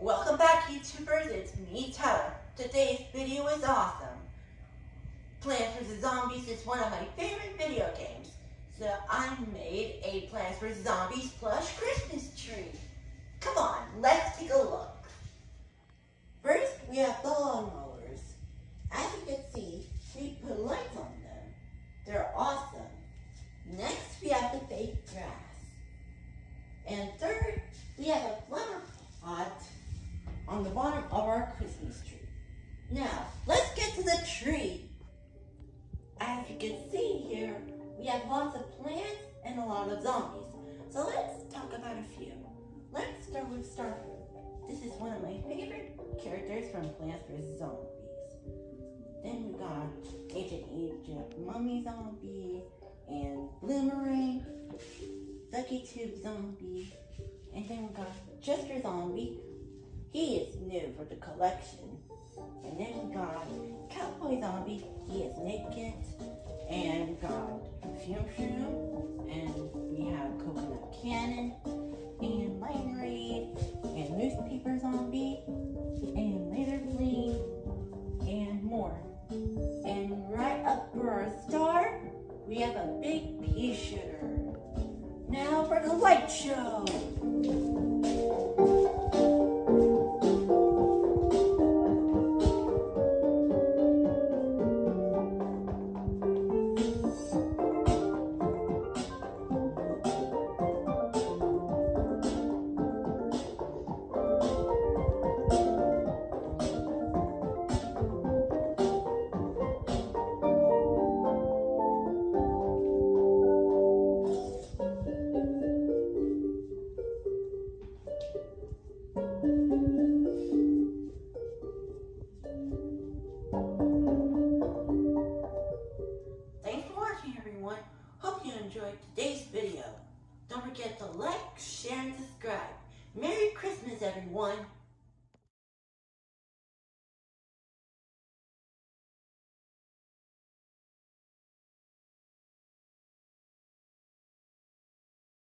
Welcome back YouTubers, it's me Tyler. Today's video is awesome. Plants vs. Zombies is one of my favorite video games. So I made a Plants vs. Zombies plush Christmas tree. Come on, let's take a look. First, we have the lawnmowers. As you can see, we put lights on them. They're awesome. Next, we have the fake grass. And third, we have a flower pot on the bottom of our Christmas tree. Now, let's get to the tree. As you can see here, we have lots of plants and a lot of zombies. So let's talk about a few. Let's start with Starfruit. This is one of my favorite characters from Plants vs. Zombies. Then we got Ancient Egypt Mummy Zombie and Bloomerang, Ducky Tube Zombie, and then we got Jester Zombie. He is new for the collection. And then we got Cowboy Zombie. He is naked. And got Fume. And we have Coconut Cannon. And Lion Raid. And Newspaper Zombie. And Laser Bean. And more. And right up for our star, we have a big pea shooter. Now for the light show. Enjoyed today's video. Don't forget to like, share, and subscribe. Merry Christmas everyone.